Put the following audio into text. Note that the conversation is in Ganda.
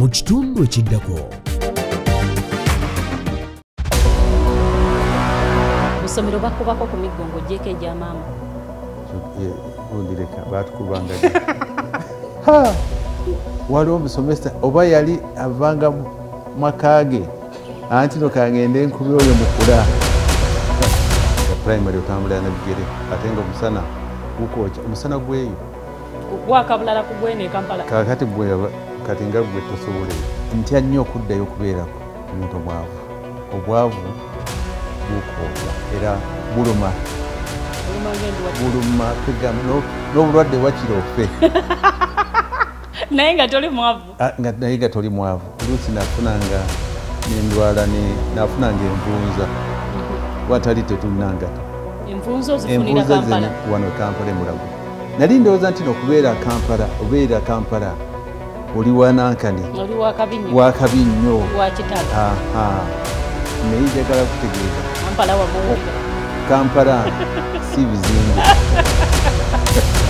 mu kitundu ekiddako. Mu ssomero bakubako ku miggongo gyeko egyamaama ondireka batukubanga waliwo omusomesa oba yali avanga makage anti no kangende nkubi oyo mukula. Primary otambulira nebigere ate nga omusana gukwokya omusana gweyo. Gwakabulala ku gwene kampala. Kakati gwe kati nga gwe tosobole ntya nnyo okuddayo okubeerako omuntu omwavu? Obwavu bukwokya era buluma buluma n'obulwadde wakira ofe. Naye nga toli mwavu. Ah, naye nga toli mwavu. Luusi nafunanga nendwala ne- nafunanga envunza. Watali tetulinanga envunza zeni wano kampala emulago nali ndowooza nti nokubeera kampala obeera kampala oli wanankani wakabi nnyo naye njagala kutegeeza. Kampala wamuwulira kampala. Si bizimbe